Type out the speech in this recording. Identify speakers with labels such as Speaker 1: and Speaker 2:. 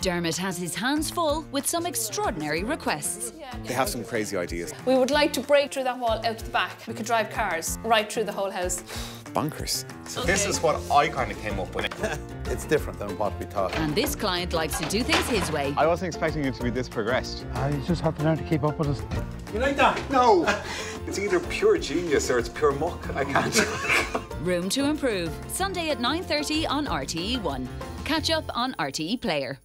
Speaker 1: Dermot has his hands full with some extraordinary requests.
Speaker 2: They have some crazy ideas.
Speaker 3: We would like to break through that wall out the back. We could drive cars right through the whole house.
Speaker 2: Bunkers.
Speaker 4: So this is what I kind of came up with.
Speaker 5: It's different than what we thought.
Speaker 1: And this client likes to do things his way.
Speaker 6: I wasn't expecting you to be this progressed.
Speaker 7: Uh, you just have to learn to keep up with us.
Speaker 4: You like that? No. It's either pure genius or it's pure muck. I can't.
Speaker 1: Room to improve. Sunday at 9:30 on RTE1. Catch up on RTE Player.